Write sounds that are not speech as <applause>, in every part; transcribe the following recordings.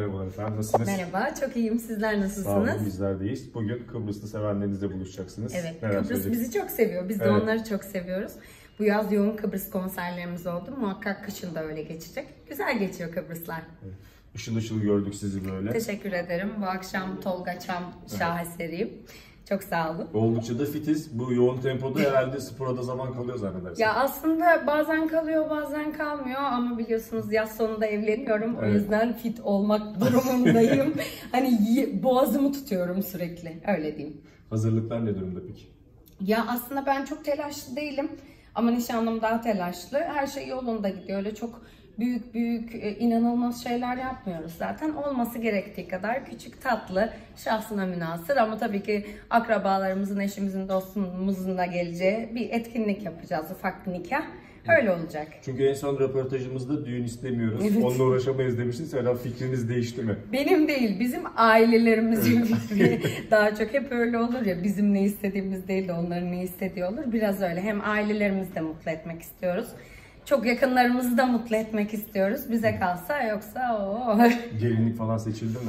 Merhabalar efendim, nasılsınız? Merhaba, çok iyiyim. Sizler Sağ olun, nasılsınız? bizler deyiz. Bugün Kıbrıslı sevenlerinizle buluşacaksınız. Evet, Neler Kıbrıs söyleyeceksiniz? bizi çok seviyor. Biz de Evet. onları çok seviyoruz. Bu yaz yoğun Kıbrıs konserlerimiz oldu. Muhakkak kışın da öyle geçecek. Güzel geçiyor Kıbrıslar. Işıl ışıl gördük sizi böyle. Teşekkür ederim. Bu akşam Tolga Çam şaheseriyim. Çok sağ olun. Oldukça da fitiz. Bu yoğun tempoda herhalde spora da zaman kalıyor zannedersem. Ya aslında bazen kalıyor bazen kalmıyor ama biliyorsunuz yaz sonunda evleniyorum. O Evet. yüzden fit olmak <laughs> durumundayım. hani boğazımı tutuyorum sürekli. Öyle diyeyim. Hazırlıklar ne durumda peki? Ya aslında ben çok telaşlı değilim ama nişanlım daha telaşlı. Her şey yolunda gidiyor. Öyle çok büyük büyük e, inanılmaz şeyler yapmıyoruz zaten. Olması gerektiği kadar küçük tatlı şahsına münasır ama tabii ki akrabalarımızın, eşimizin, dostumuzun da geleceği bir etkinlik yapacağız. Ufak bir nikah. Öyle olacak. Çünkü en son röportajımızda düğün istemiyoruz, Evet. onunla uğraşamayız demiştiniz. Herhalde fikriniz değişti mi? Benim değil, bizim ailelerimizin fikri <laughs> daha çok hep öyle olur ya bizim ne istediğimiz değil de onların ne istediği olur. Biraz öyle. Hem ailelerimizi de mutlu etmek istiyoruz. Çok yakınlarımızı da mutlu etmek istiyoruz. Bize kalsa yoksa o Gelinlik falan seçildi mi?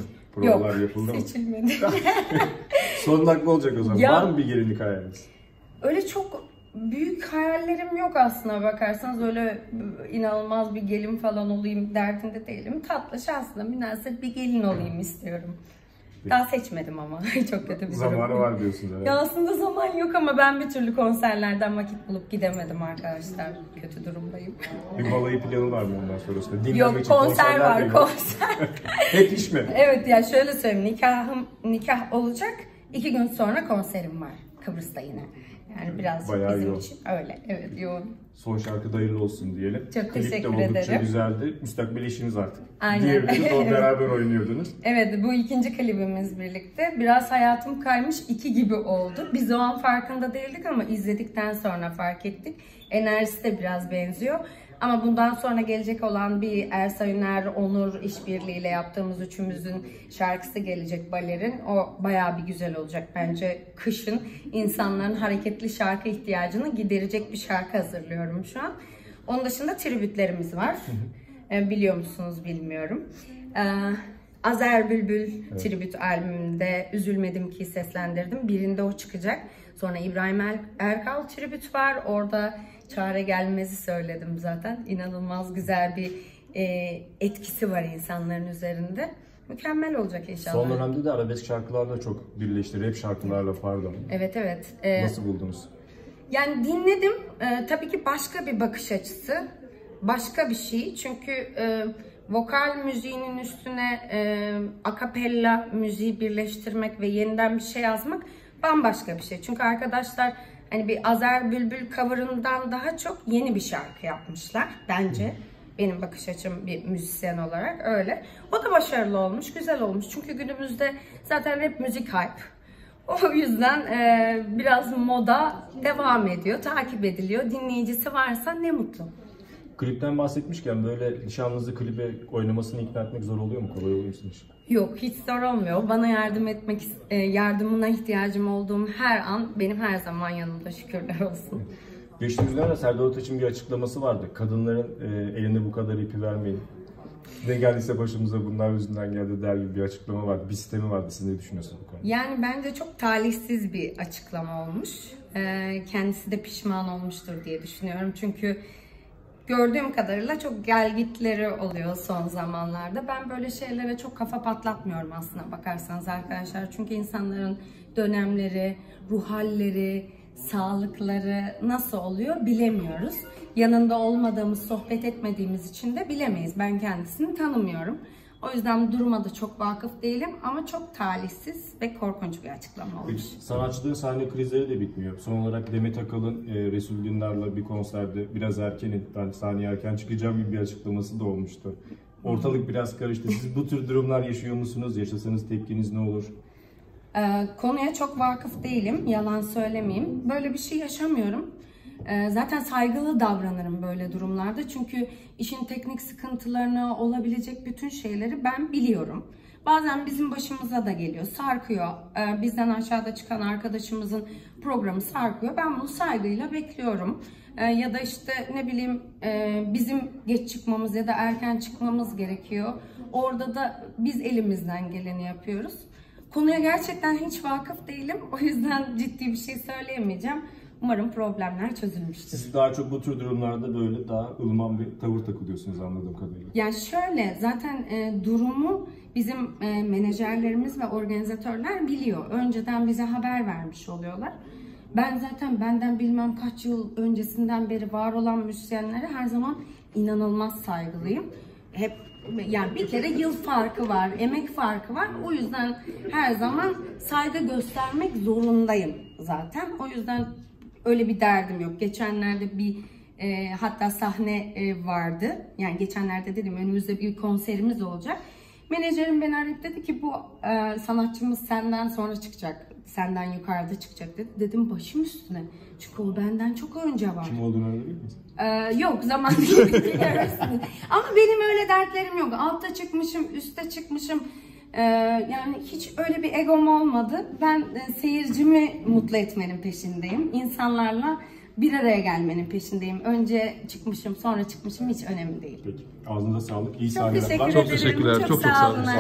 yok Provalar yapıldı mı? seçilmedi. <laughs> Son dakika olacak o zaman. Ya- Var mı bir gelinlik hayaliniz? öyle çok büyük hayallerim yok aslına bakarsanız öyle inanılmaz bir gelin falan olayım derdinde değilim. Tatlı şanslı münasip bir gelin olayım istiyorum. Daha seçmedim ama <laughs> çok kötü bir durum. Zamanı var diyorsunuz herhalde. Ya aslında zaman yok ama ben bir türlü konserlerden vakit bulup gidemedim arkadaşlar. Kötü durumdayım. Bir balayı planı var mı ondan sonrasında? Dinlenmek Yok için konser var konser. <laughs> Hep iş mi? evet ya şöyle söyleyeyim nikahım nikah olacak. iki gün sonra konserim var Kıbrıs'ta yine. Yani biraz Bayağı bizim yoğun. için öyle. Evet yoğun. Son şarkı hayırlı olsun diyelim. Çok Klip de teşekkür oldukça ederim. güzeldi. Müstakbel eşiniz artık. Aynen. Diyebiliriz. O <laughs> beraber oynuyordunuz. Evet bu ikinci klibimiz birlikte. Biraz hayatım kaymış iki gibi oldu. Biz o an farkında değildik ama izledikten sonra fark ettik. Enerjisi de biraz benziyor. Ama bundan sonra gelecek olan bir Ersa Üner, Onur işbirliğiyle yaptığımız üçümüzün şarkısı gelecek Baler'in. O bayağı bir güzel olacak bence. Kışın insanların hareketli şarkı ihtiyacını giderecek bir şarkı hazırlıyorum şu an. Onun dışında tribütlerimiz var. E, Biliyor musunuz bilmiyorum. Ee, Azer Bülbül tribüt albümünde Üzülmedim ki seslendirdim. Birinde o çıkacak. Sonra İbrahim Er- Erkal tribüt var. Orada Çare Gelmez'i söyledim zaten. İnanılmaz güzel bir e, etkisi var insanların üzerinde. Mükemmel olacak inşallah. Son dönemde de arabesk şarkılarla çok birleşti. Rap şarkılarla pardon. Evet evet. Ee, Nasıl buldunuz? Yani dinledim. Ee, tabii ki başka bir bakış açısı. Başka bir şey. Çünkü e, vokal müziğinin üstüne e, akapella müziği birleştirmek ve yeniden bir şey yazmak bambaşka bir şey. Çünkü arkadaşlar hani bir Azer Bülbül cover'ından daha çok yeni bir şarkı yapmışlar bence. Benim bakış açım bir müzisyen olarak öyle. O da başarılı olmuş, güzel olmuş. Çünkü günümüzde zaten rap müzik hype. O yüzden e, biraz moda devam ediyor, takip ediliyor. Dinleyicisi varsa ne mutlu. Klipten bahsetmişken böyle nişanlınızı klibe oynamasını ikna etmek zor oluyor mu? Kolay oluyor musunuz? Yok hiç zor olmuyor. Bana yardım etmek, e, yardımına ihtiyacım olduğum her an benim her zaman yanımda şükürler olsun. Geçtiğimiz günlerde Serdar Ortaç'ın bir açıklaması vardı. Kadınların e, eline bu kadar ipi vermeyin. Ne geldiyse başımıza bunlar yüzünden geldi der gibi bir açıklama vardı. Bir sistemi vardı. Siz ne düşünüyorsunuz bu konuda? Yani bence çok talihsiz bir açıklama olmuş. E, kendisi de pişman olmuştur diye düşünüyorum. Çünkü gördüğüm kadarıyla çok gelgitleri oluyor son zamanlarda. Ben böyle şeylere çok kafa patlatmıyorum aslına bakarsanız arkadaşlar. Çünkü insanların dönemleri, ruh halleri, sağlıkları nasıl oluyor bilemiyoruz. Yanında olmadığımız, sohbet etmediğimiz için de bilemeyiz. Ben kendisini tanımıyorum. O yüzden duruma da çok vakıf değilim ama çok talihsiz ve korkunç bir açıklama olmuş. Sanatçıların sahne krizleri de bitmiyor. Son olarak Demet Akalın e, Resul Dündar'la bir konserde biraz erken ben sahneye erken çıkacağım gibi bir açıklaması da olmuştu. Ortalık biraz karıştı. Siz bu tür durumlar yaşıyor musunuz? Yaşasanız tepkiniz ne olur? Ee, konuya çok vakıf değilim, yalan söylemeyeyim. Böyle bir şey yaşamıyorum. Ee, zaten saygılı davranırım böyle durumlarda. Çünkü işin teknik sıkıntılarını, olabilecek bütün şeyleri ben biliyorum. Bazen bizim başımıza da geliyor, sarkıyor. Ee, bizden aşağıda çıkan arkadaşımızın programı sarkıyor. Ben bunu saygıyla bekliyorum. E, ya da işte ne bileyim e, bizim geç çıkmamız ya da erken çıkmamız gerekiyor. Orada da biz elimizden geleni yapıyoruz. Konuya gerçekten hiç vakıf değilim. O yüzden ciddi bir şey söyleyemeyeceğim. Umarım problemler çözülmüştür. Siz daha çok bu tür durumlarda böyle daha ılıman bir tavır takılıyorsunuz anladığım kadarıyla. Yani şöyle zaten e, durumu bizim e, menajerlerimiz ve organizatörler biliyor. Önceden bize haber vermiş oluyorlar. Ben zaten benden bilmem kaç yıl öncesinden beri var olan müzisyenlere her zaman inanılmaz saygılıyım. Hep yani bir kere yıl farkı var, emek farkı var. O yüzden her zaman saygı göstermek zorundayım zaten. O yüzden öyle bir derdim yok. Geçenlerde bir e, hatta sahne e, vardı. Yani geçenlerde dedim önümüzde bir konserimiz olacak. Menajerim beni arayıp dedi ki bu e, sanatçımız senden sonra çıkacak. Senden yukarıda çıkacak dedi. Dedim başım üstüne. Çünkü o benden çok önce var. Kim olduğunu öğrenebilir miyiz? Ee, yok zaman değil. <laughs> Ama benim öyle dertlerim yok. Altta çıkmışım, üste çıkmışım. Ee, yani hiç öyle bir egom olmadı. Ben e, seyircimi mutlu etmenin peşindeyim. İnsanlarla bir araya gelmenin peşindeyim. Önce çıkmışım, sonra çıkmışım hiç önemli değil. Peki. Ağzınıza sağlık. İyi Çok sahneler. teşekkür ederim. teşekkürler, çok çok sağ olun. olun.